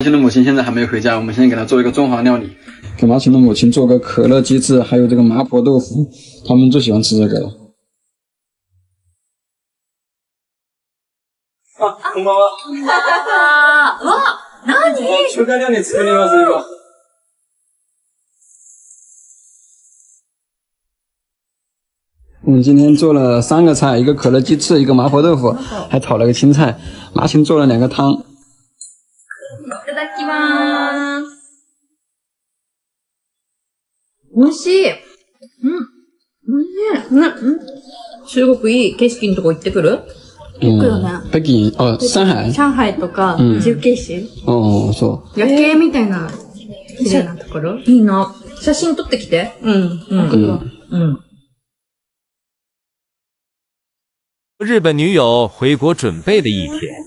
马琴的母亲现在还没有回家，我们先给她做一个中华料理，给马琴的母亲做个可乐鸡翅，还有这个麻婆豆腐，他们最喜欢吃这个了。啊，こんばんは。あわ、なに中華料理作ります今。我们今天做了三个菜，一个可乐鸡翅，一个麻婆豆腐，还炒了个青菜。马琴做了两个汤。 まーす。美味しい。うん。美味しい。うん。うん中国いい景色のとこ行ってくる？行くよね北京哦，上海？上海とか、うん重慶市、哦，そ夜景みたいな綺麗なところ？いいな。写真撮ってきて。うん。うん。うん。日本女友回国准备的一天，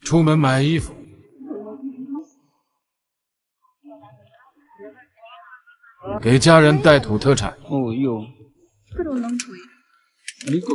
出门买衣服，给家人带土特产。哦哟。一个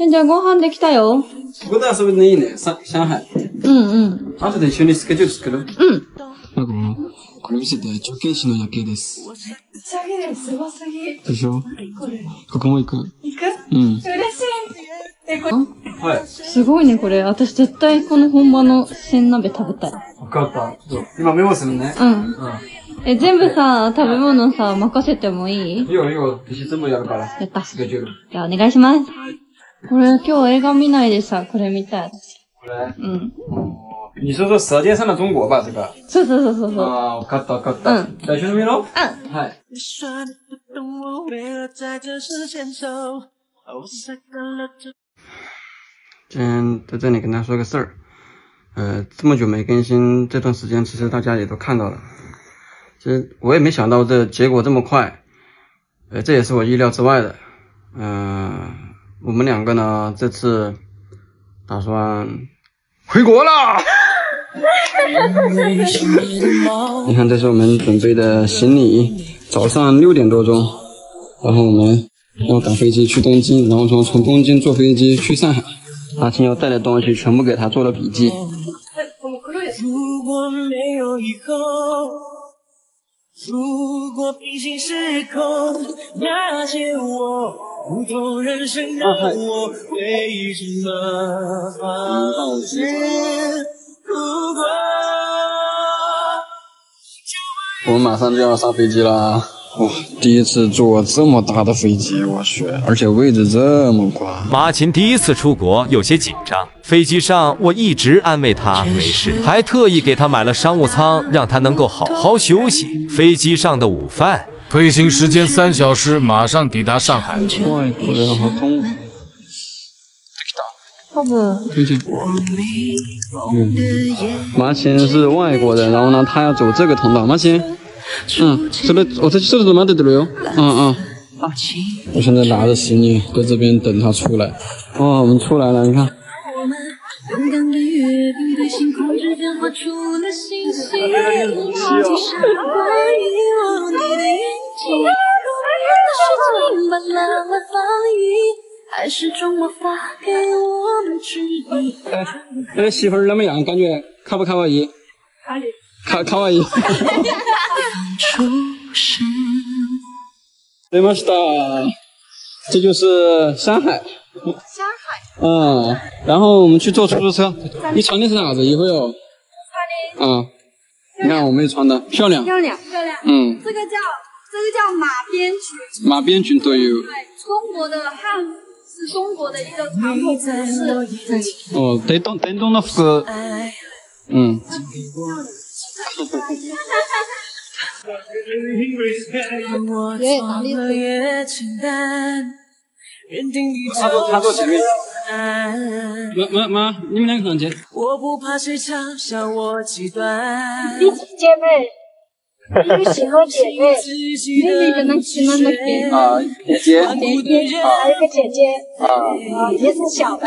嗯。じゃあご飯できたよ。ここで遊ぶのいいね。上上海。うんうん。後で一緒にスケジュール作る？うん。なんかもう、これ見せて、直径市の夜景です。打ち上げるすごすぎ。でしょ？ここも行く。行く？うん。嬉しい。え、こはい。すごいね、これ。私絶対この本場の鮮鍋食べたい。わかった。今メモするね。うん。うん。え、全部さ、食べ物さ、任せてもいい？いいよいいよ。私全部やるから。やった。スケジュール。じゃあお願いします。これ今日映画見ないでさ、これ見たい、私。これ。うん。你说说《舌尖上的中国》吧，这个。そうそうそうそうそう。ああ、わかったわかった。うんじゃあ一緒に見ろう。うん。はい。你说你不懂我，为何在这时间走？我晒干了这。今天在这里跟大家说个事儿，呃，这么久没更新，这段时间其实大家也都看到了。其实我也没想到这结果这么快，呃，这也是我意料之外的。嗯、 我们两个呢，这次打算回国了。你看，这是我们准备的行李。早上六点多钟，然后我们要赶飞机去东京，然后从从东京坐飞机去上海。阿青要带的东西全部给他做了笔记。如果没有以后，如果平行时空，那些我不同人生的我，为什么放弃？如果我们马上就要上飞机了，哇！第一次坐这么大的飞机，我去，而且位置这么宽。马琴第一次出国有些紧张，飞机上我一直安慰她没事，还特意给她买了商务舱，让她能够好好休息。飞机上的午饭，飞行时间三小时，马上抵达上海。外国人好痛。多分、推荐。嗯，马琴是外国人，然后呢，他要走这个通道。马琴，嗯，这个我在这里怎么得的了哟？嗯嗯。我现在拿着行李在这边等他出来。哦，我们出来了，你看。勇敢的阅读，对星空之间画出了星星。好奇是关于我你，媳妇儿怎么样？感觉卡不卡哇伊？卡卡哇伊。出生。对吗？是的，这就是山海。上海。嗯，然后我们去坐出租车。你穿的是啥子衣服哟？穿嗯，你看我妹穿的漂亮。漂亮漂亮。嗯，这个叫这个叫马鞭裙，马鞭裙都有。对，中国的汉服是中国的一个传统服饰。哦，电动电动的服，嗯，我闯了越简单，认定宇宙他坐他坐前面。答案。妈妈妈，你们两个上前。我不怕谁嘲笑我极端，一起姐妹，一个喜欢姐妹，自己的妹妹跟她喜欢的别人，啊，姐姐，姐姐，还有一个姐姐，啊，也是小的。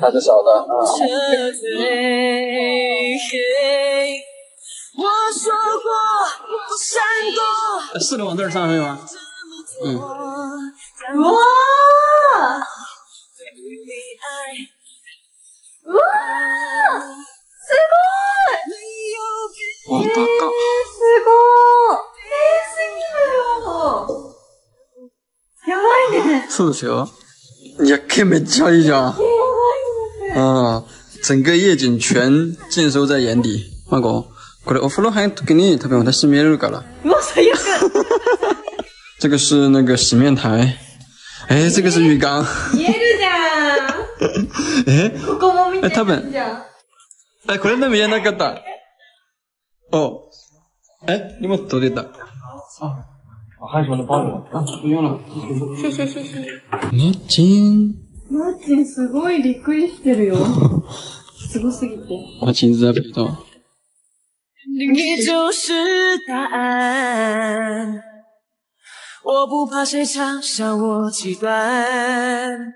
她是小的啊。撤退。我说过，我闪过，是的，往这儿上去吗？嗯，そうですよ。夜景めっちゃいいじゃん。あ整个夜景全尽收在眼底。マコ、これお風呂入るときに多分私見えるから。うわ、最悪。这个是那个洗面台，哎，这个是浴缸，見えるじゃん。哎，ここも見てえるじゃん。哎，これでも言えなかった。哦，哎，你们都得打。啊，还有什么帮我？啊，不用了。谢谢谢谢。你亲，マーチンすごいびっくりしてるよ。すごすぎて。我亲自在陪同。你就是答案。我不怕谁嘲笑我极端，